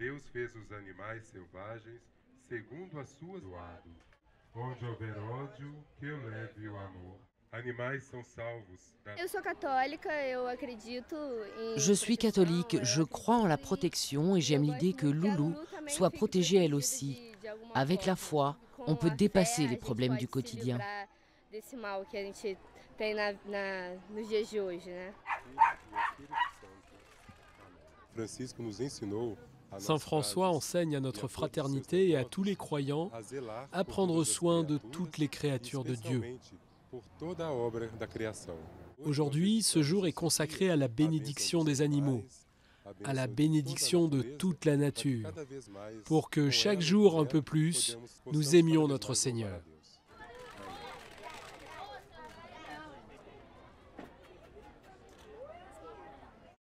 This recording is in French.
Deus fez os animais selvagens segundo a sua doado. Onde houver ódio, que eu leve o amor. Animais são salvos da Eu sou católica, eu acredito em Je suis catholique, eu je crois en la acredito protection et j'aime l'idée que Loulou soit protégée elle protegida aussi. Avec la foi, Com on peut a dépasser les problèmes du quotidien. livrar desse mal que a gente tem na, na, nos dias de hoje, né? Francisco nos ensinou Saint François enseigne à notre fraternité et à tous les croyants à prendre soin de toutes les créatures de Dieu. Aujourd'hui, ce jour est consacré à la bénédiction des animaux, à la bénédiction de toute la nature, pour que chaque jour un peu plus, nous aimions notre Seigneur.